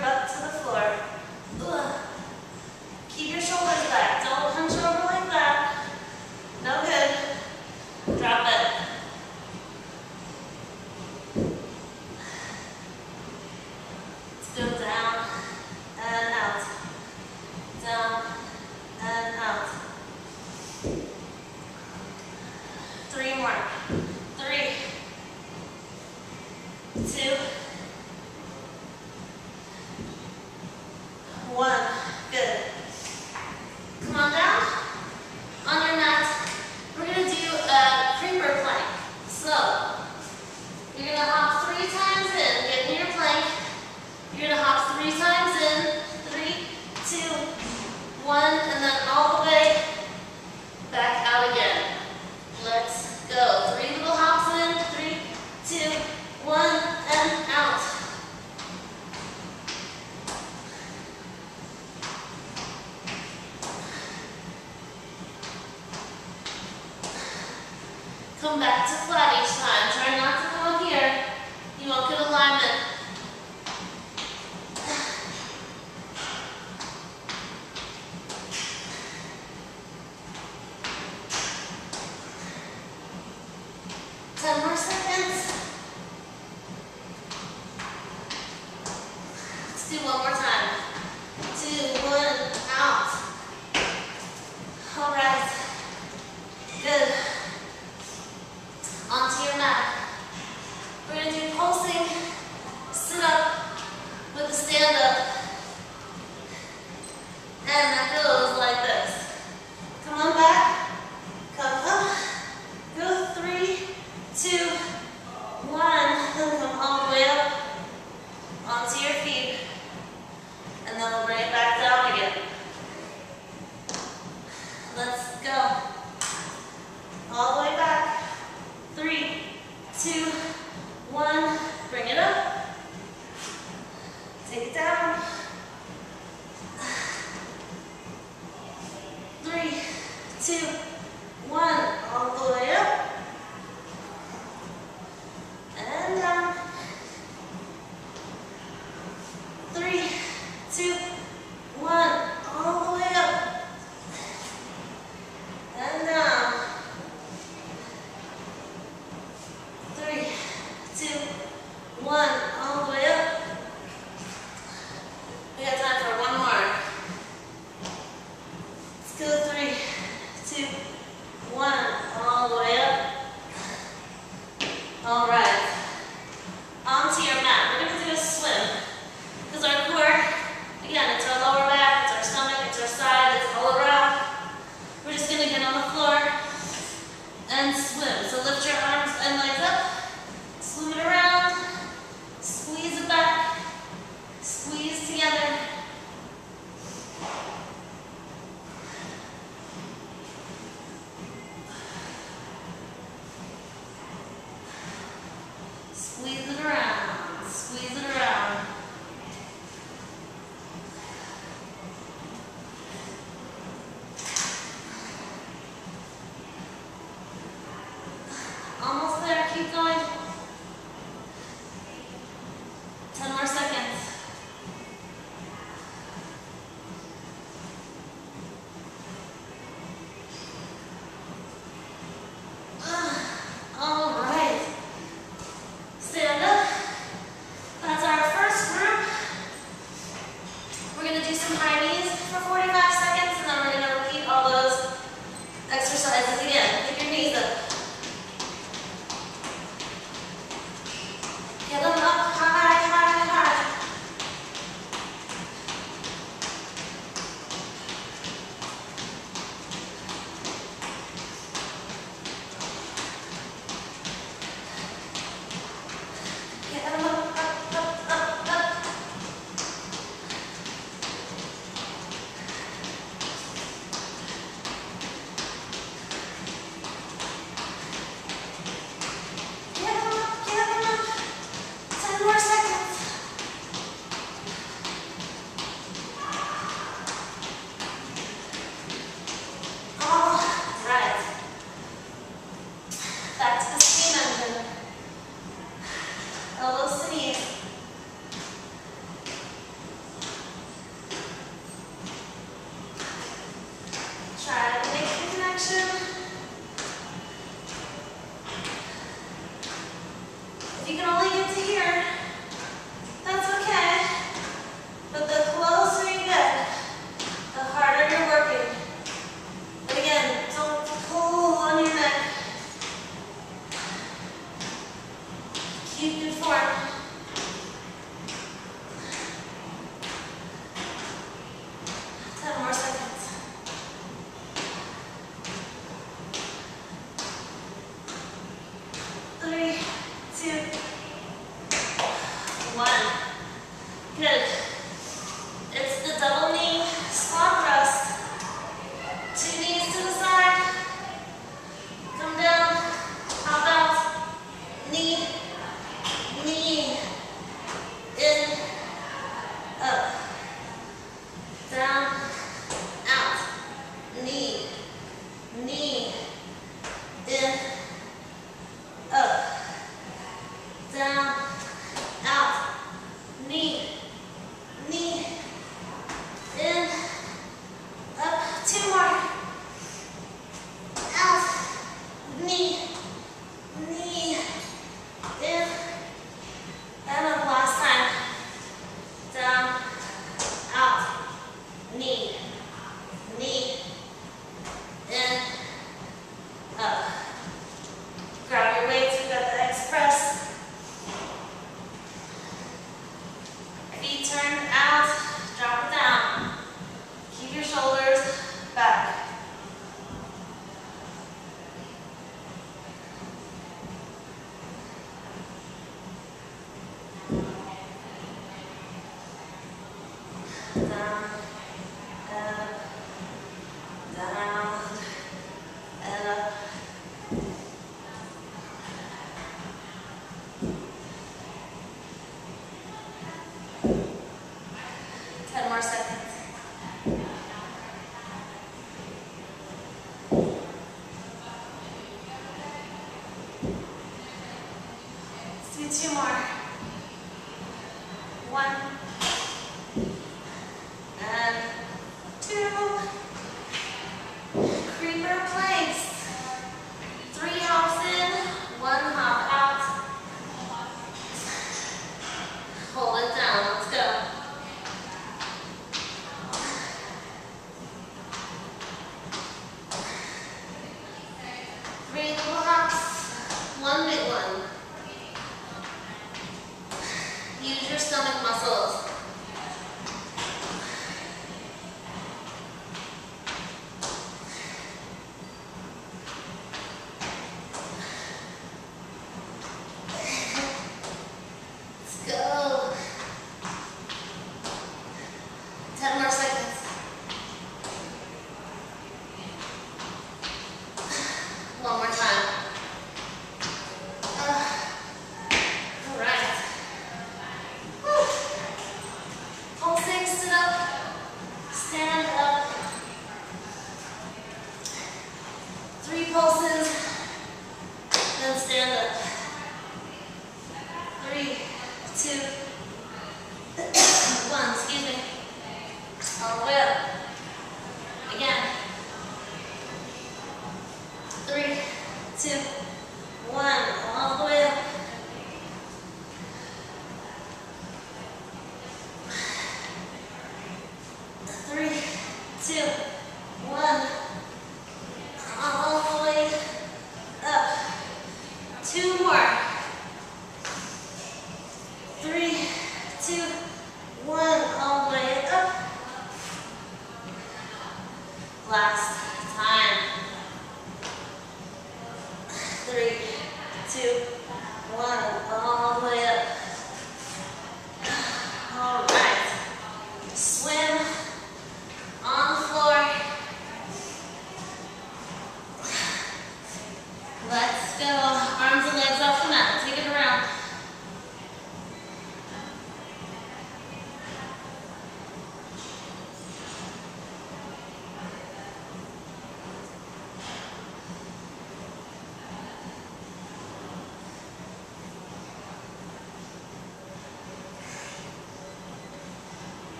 butt to the floor. Keep your shoulders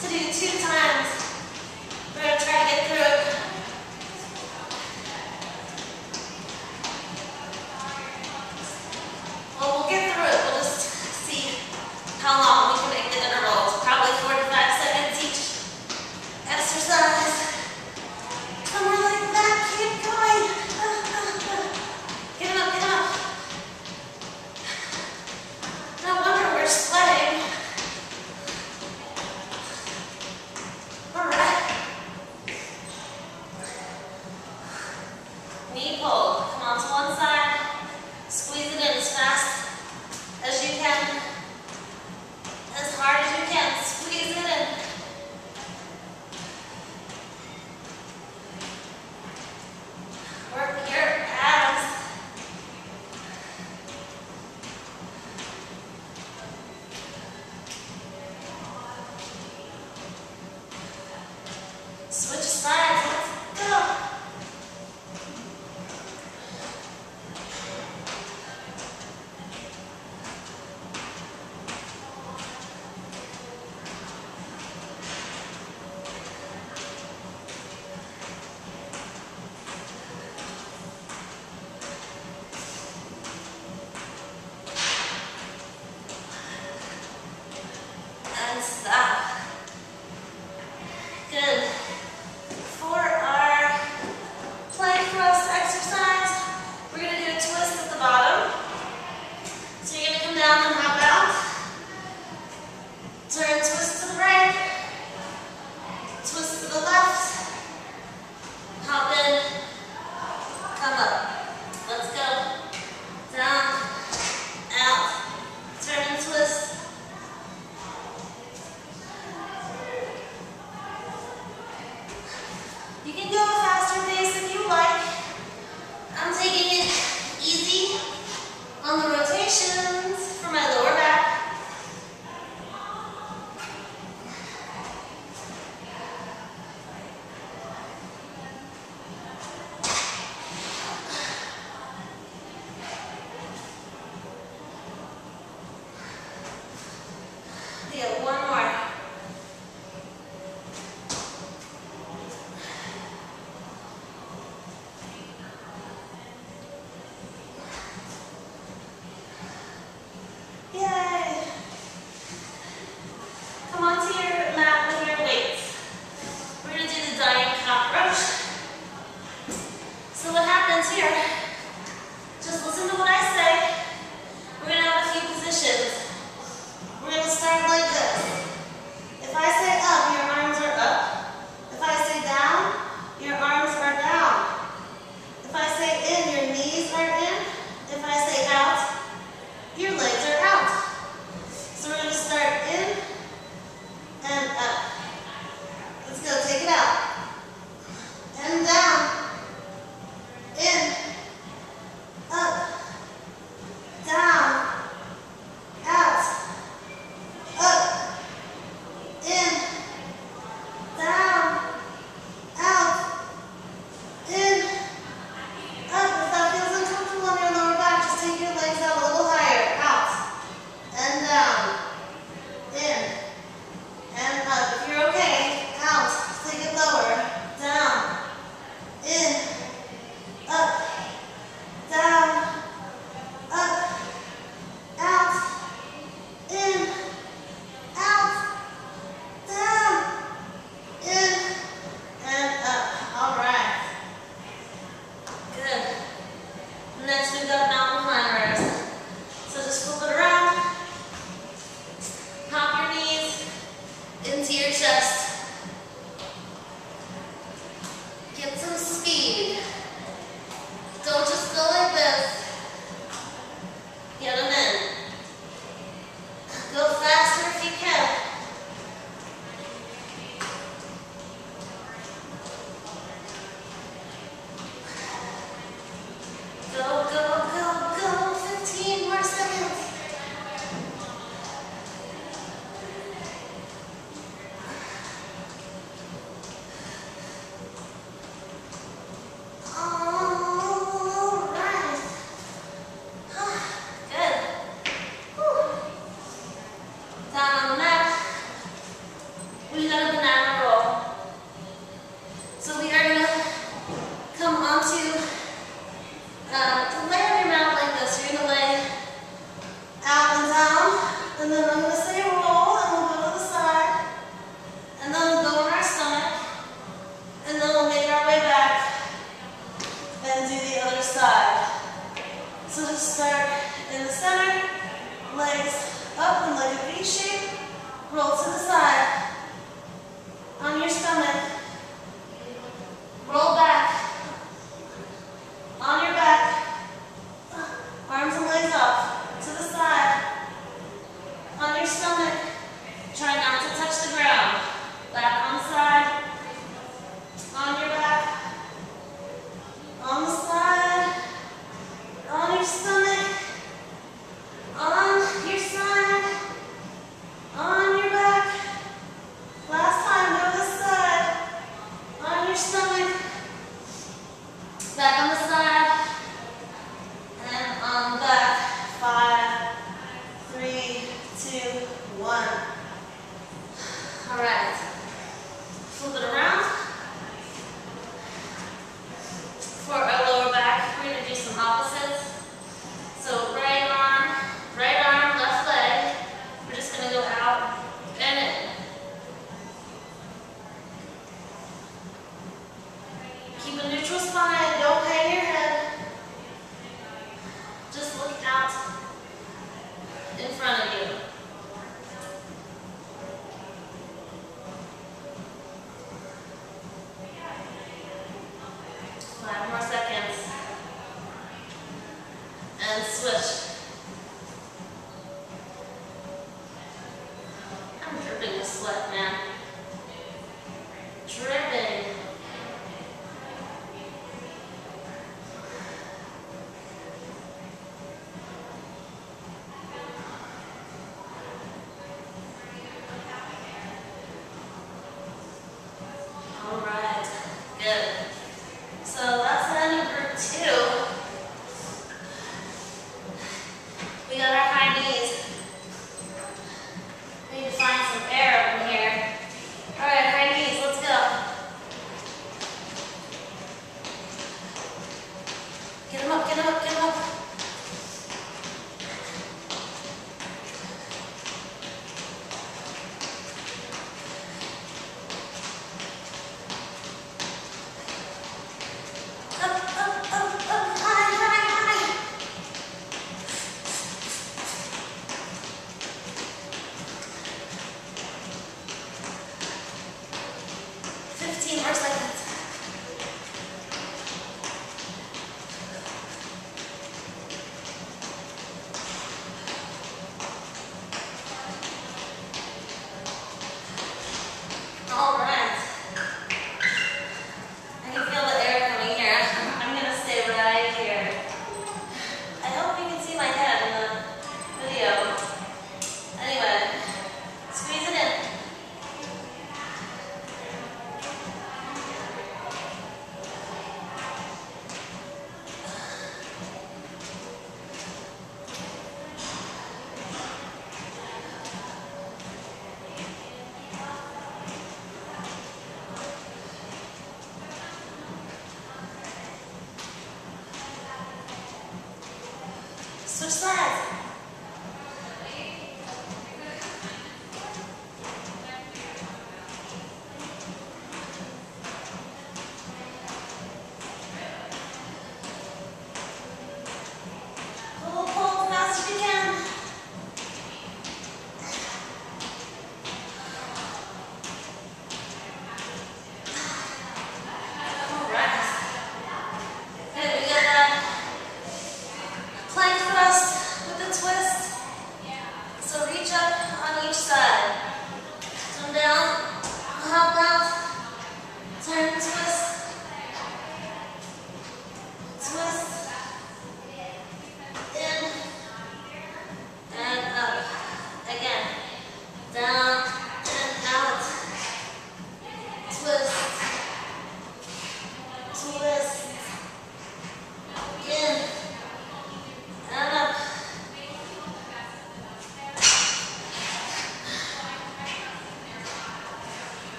to do two times.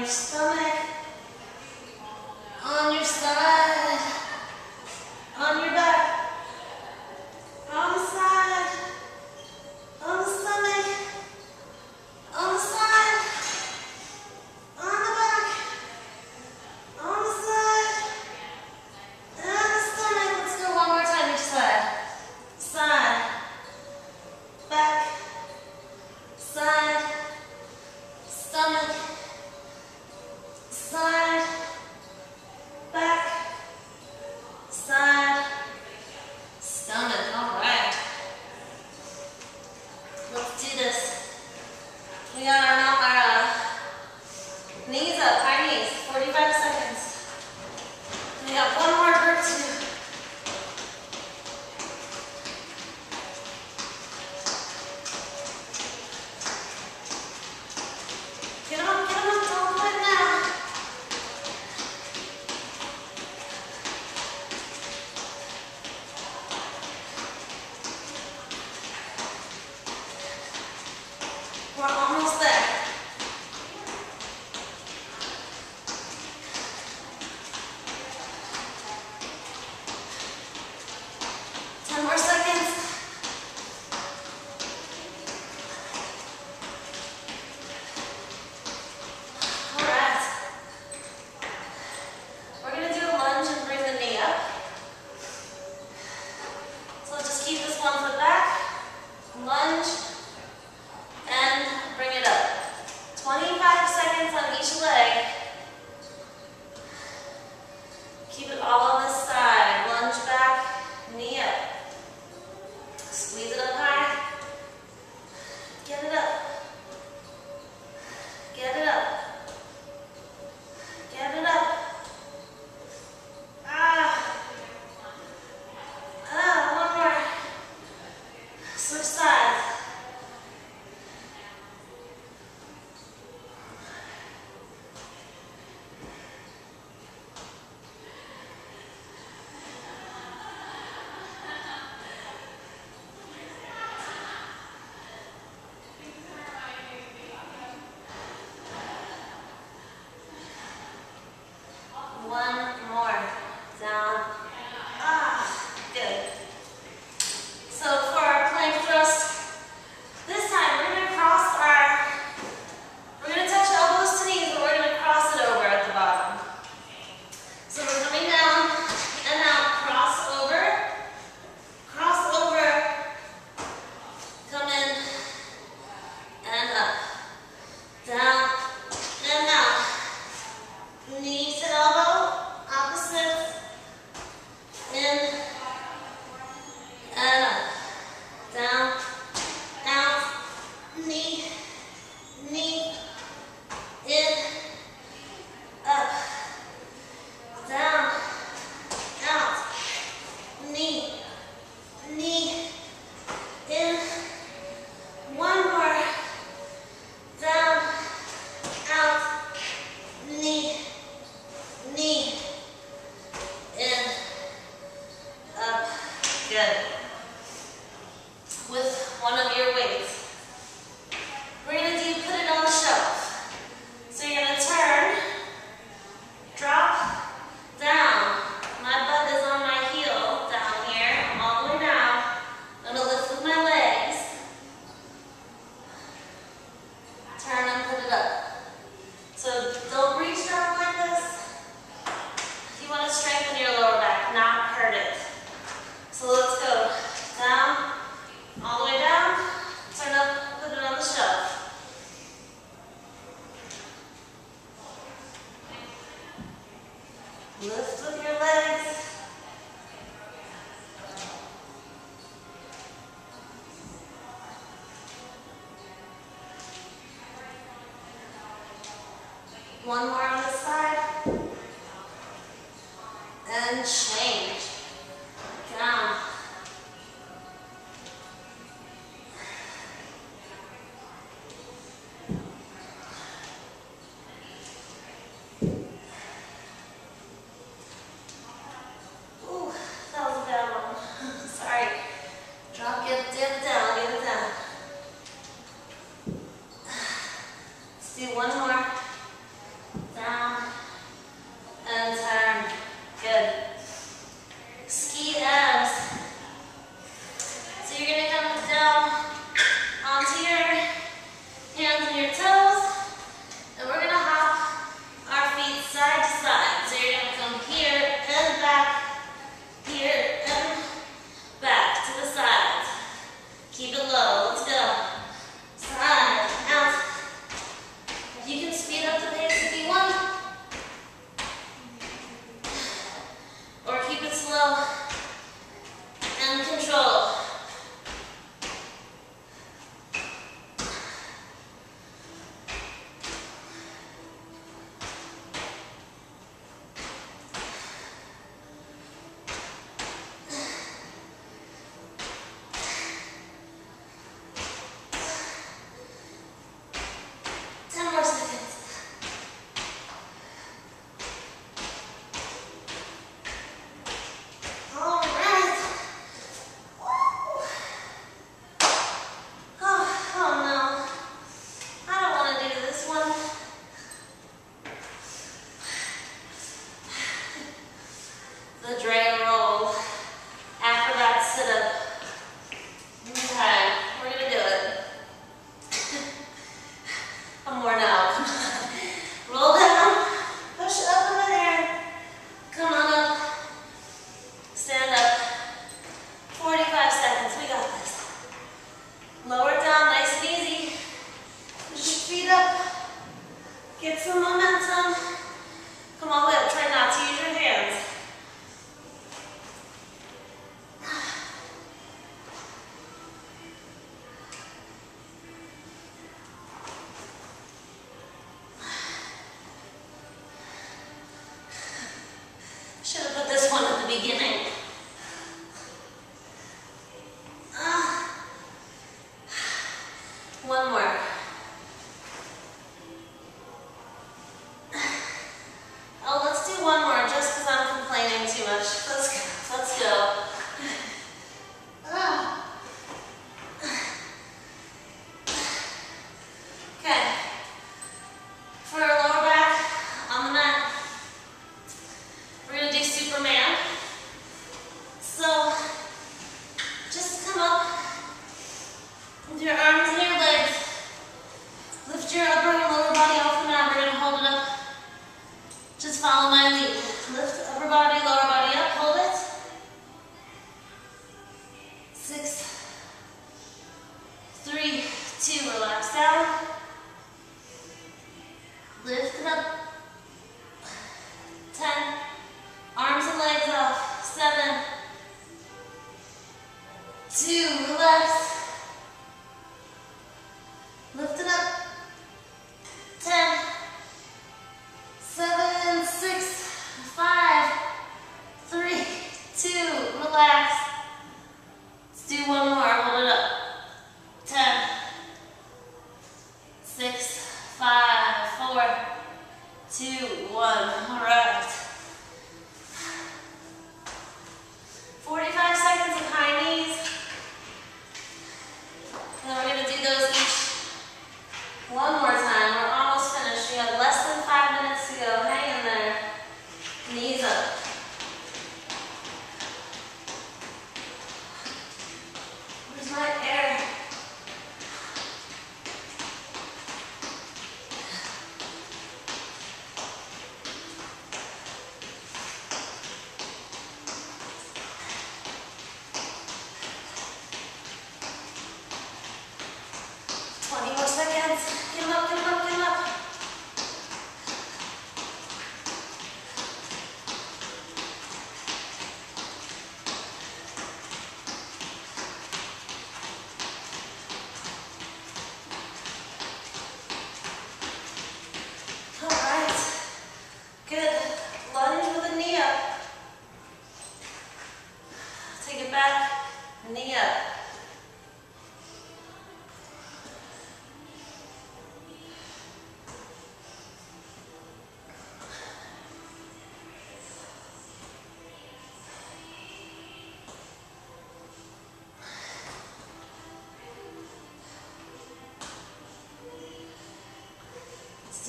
Your stomach, on your one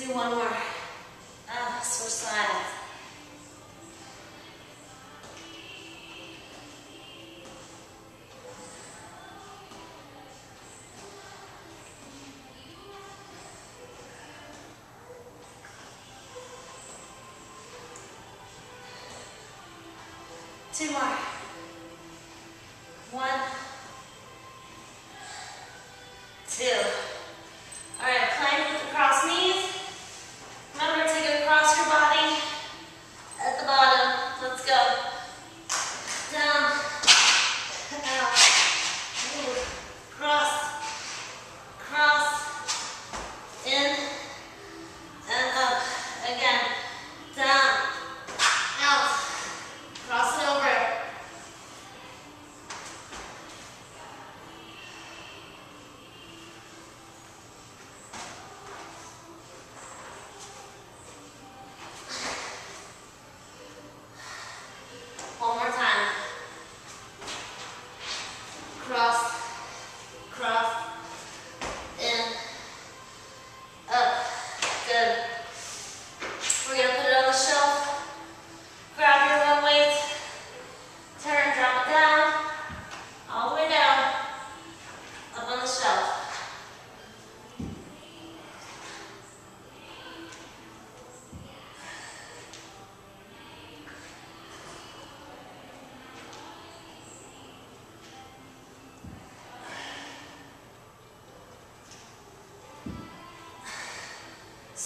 Do one more. Ah, switch sides. Two more.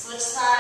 Let's try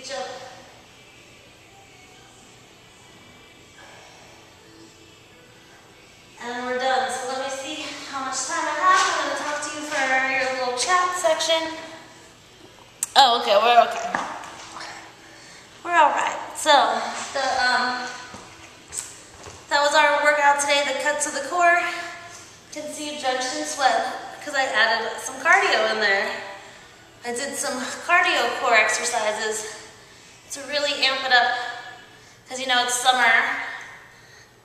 Reach up. And we're done. So let me see how much time I have. I'm going to talk to you for your little chat section. Oh, okay. We're okay. We're all right. So the um, that was our workout today. The cut to the core. Can see junction sweat because I added some cardio in there. I did some cardio core exercises to really amp it up because you know it's summer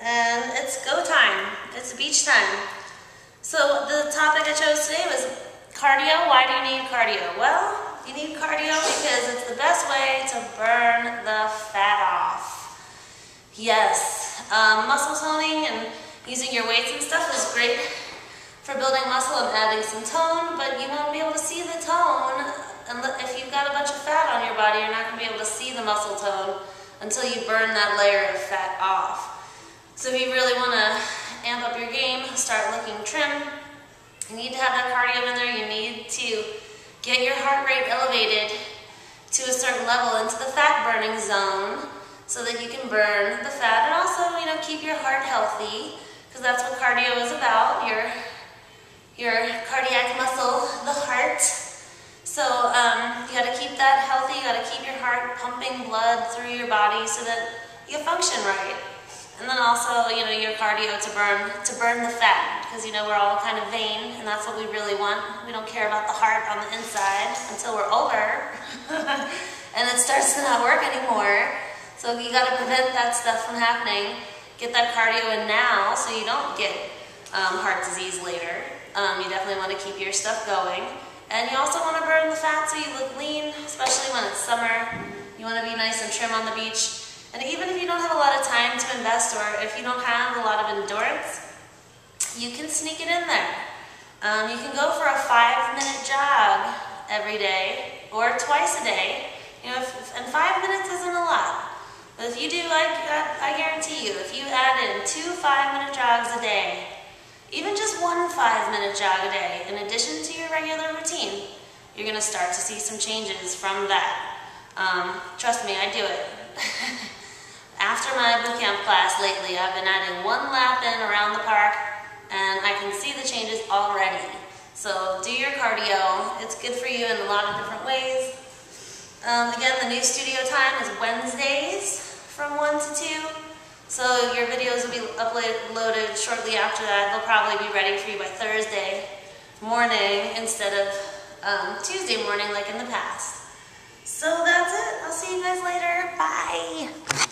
and it's go time. It's beach time. So the topic I chose today was cardio. Why do you need cardio? Well, you need cardio because it's the best way to burn the fat off. Yes, um, muscle toning and using your weights and stuff is great for building muscle and adding some tone, but you won't be able to see the tone unle- if you've got a bunch of fat on your body. You're not going to be able to see the muscle tone until you burn that layer of fat off. So if you really want to amp up your game, start looking trim, you need to have that cardio in there. You need to get your heart rate elevated to a certain level into the fat burning zone so that you can burn the fat and also, you know, keep your heart healthy because that's what cardio is about, your, your cardiac muscle, the heart. So um, you got to keep that healthy. You got to keep your heart pumping blood through your body so that you function right. And then also, you know, your cardio to burn to burn the fat because you know we're all kind of vain, and that's what we really want. We don't care about the heart on the inside until we're older, and it starts to not work anymore. So you got to prevent that stuff from happening. Get that cardio in now so you don't get um, heart disease later. Um, you definitely want to keep your stuff going, and you also want to burn the fat so you look lean, especially when it's summer. You want to be nice and trim on the beach. And even if you don't have a lot of time to invest or if you don't have a lot of endurance, you can sneak it in there. Um, you can go for a five minute jog every day or twice a day. You know, if, and five minutes isn't a lot. But if you do, I, I, I guarantee you, if you add in two five minute jogs a day, even just one five minute jog a day, in addition to your regular routine, you're going to start to see some changes from that. Um, trust me, I do it. After my boot camp class lately, I've been adding one lap in around the park and I can see the changes already. So do your cardio. It's good for you in a lot of different ways. Um, again, the new studio time is Wednesdays from 1 to 2. So your videos will be uploaded shortly after that. They'll probably be ready for you by Thursday morning instead of um, Tuesday morning like in the past. So that's it. I'll see you guys later. Bye.